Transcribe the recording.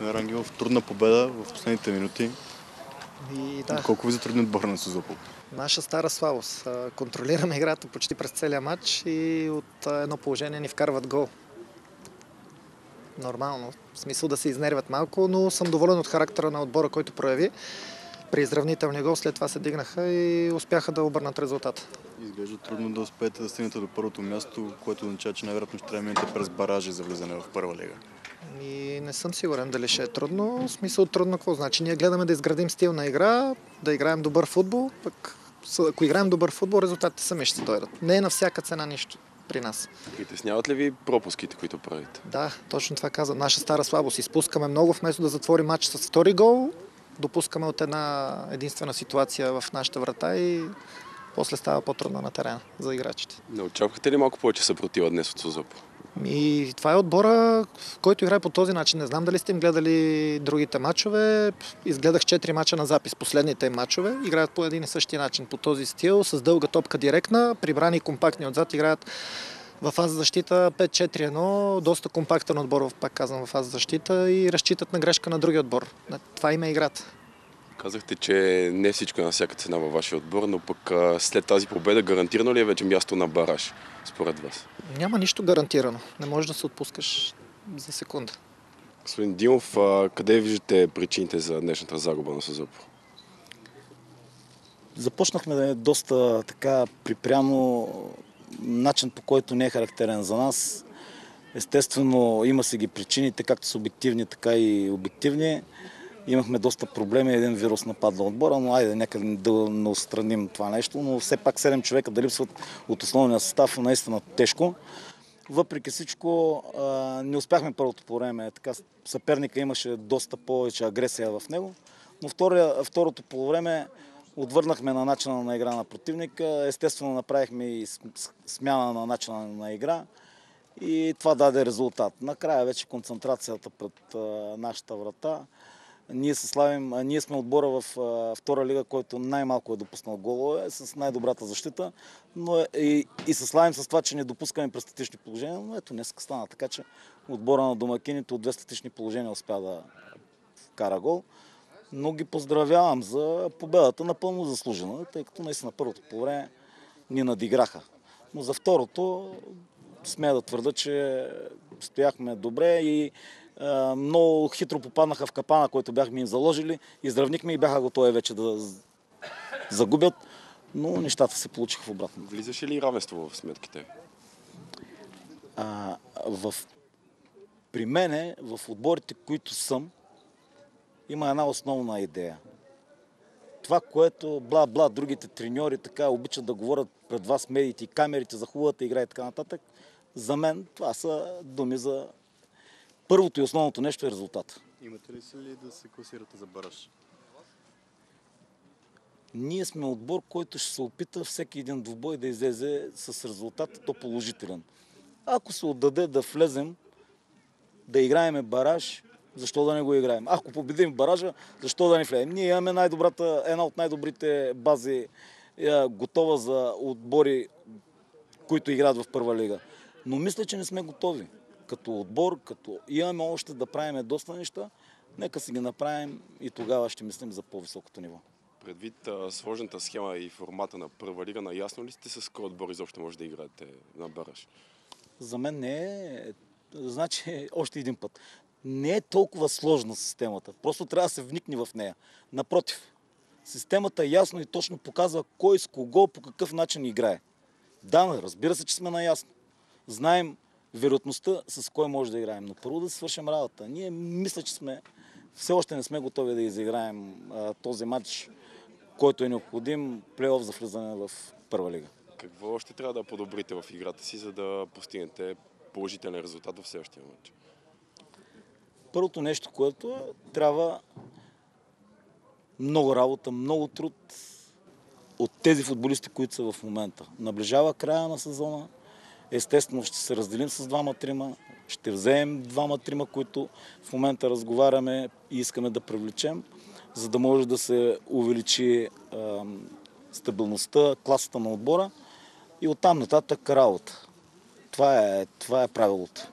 Тренер Ангелов, трудна победа в последните минути. И да, Колко ви затрудни отбора на Созопол? наша стара слабост. Контролираме играта почти през целия матч и от едно положение ни вкарват гол. Нормално. В смисъл да се изнервят малко, но съм доволен от характера на отбора, който прояви. При изравнителния гол след това се дигнаха и успяха да обърнат резултата. Изглежда трудно да успеете да стигнете до първото място, което означава, че най-вероятно ще трябва да минете през баражи за влизане в първа лига. И не съм сигурен дали ще е трудно. В смисъл трудно какво значи? Ние гледаме да изградим стил на игра, да играем добър футбол, пък ако играем добър футбол, резултатите сами ще дойдат. Не е на всяка цена нищо при нас. Притесняват ли ви пропуските, които правите? Да, точно това каза. Наша стара слабост. Изпускаме много, вместо да затворим матч с втори гол, допускаме от една единствена ситуация в нашата врата и после става по-трудно на терена за играчите. Не очаквате ли малко повече съпротива днес от Созопо? И това е отбора, който играе по този начин. Не знам дали сте им гледали другите матчове. Изгледах 4 мача на запис. Последните им матчове играят по един и същи начин, по този стил, с дълга топка директна, прибрани и компактни отзад. Играят в фаза защита 5-4-1, доста компактен отбор, пак казвам, в фаза защита и разчитат на грешка на другия отбор. Това има играта. Казахте, че не всичко е на всяка цена във вашия отбор, но пък а, след тази победа гарантирано ли е вече място на бараж, според вас? Няма нищо гарантирано. Не можеш да се отпускаш за секунда. Господин Димов, а, къде виждате причините за днешната загуба на Созопо? Започнахме доста така припрямо начин по който не е характерен за нас. Естествено, има си ги причините, както са обективни, така и обективни. Имахме доста проблеми, един вирус нападна отбора, но айде нека да не устраним това нещо. Но все пак 7 човека да липсват от основния състав наистина тежко. Въпреки всичко, не успяхме първото по време. Така, съперника имаше доста повече агресия в него. Но втория, второто по време отвърнахме на начина на игра на противника. Естествено, направихме и смяна на начина на игра. И това даде резултат. Накрая вече концентрацията пред нашата врата. Ние, се славим, ние сме отбора в втора лига, който най-малко е допуснал голове, с най-добрата защита, но е, и, и се славим с това, че не допускаме през статични положения, но ето днес стана така, че отбора на домакините от две статични положения успя да вкара гол. Но ги поздравявам за победата, напълно заслужена, тъй като наистина първото по време ни надиграха. Но за второто смея да твърда, че стояхме добре и много хитро попаднаха в капана, който бяхме им заложили. Изравнихме и бяха готови вече да загубят, но нещата се получиха в обратно. Влизаше ли равенство в сметките? А, в... При мене, в отборите, които съм, има една основна идея. Това, което бла-бла, другите треньори така обичат да говорят пред вас медиите и камерите за хубавата игра и така нататък, за мен това са думи за първото и основното нещо е резултат. Имате ли си ли да се класирате за бараж? Ние сме отбор, който ще се опита всеки един двубой да излезе с резултат, то положителен. Ако се отдаде да влезем, да играеме бараж, защо да не го играем? Ако победим баража, защо да не влезем? Ние имаме най-добрата, една от най-добрите бази, е, готова за отбори, които играят в първа лига. Но мисля, че не сме готови. Като отбор, като имаме още да правим доста неща, нека си ги направим и тогава ще мислим за по-високото ниво. Предвид а, сложната схема и формата на първа лига, наясно ли сте с кой отбор изобщо може да играете на бараж? За мен не е... Значи, още един път. Не е толкова сложна системата. Просто трябва да се вникне в нея. Напротив, системата ясно и точно показва кой с кого, по какъв начин играе. Да, разбира се, че сме наясно. Знаем вероятността с кой може да играем, но първо да свършим работа. Ние мисля, че сме все още не сме готови да изиграем а, този матч, който е необходим, плейоф за влизане в първа лига. Какво още трябва да подобрите в играта си, за да постигнете положителен резултат в следващия матч? Първото нещо, което е, трябва много работа, много труд от тези футболисти, които са в момента. Наближава края на сезона. Естествено ще се разделим с двама-трима. Ще вземем двама-трима, които в момента разговаряме и искаме да привлечем, за да може да се увеличи а, стабилността, класата на отбора и оттам нататък работа. Това е, това е правилото.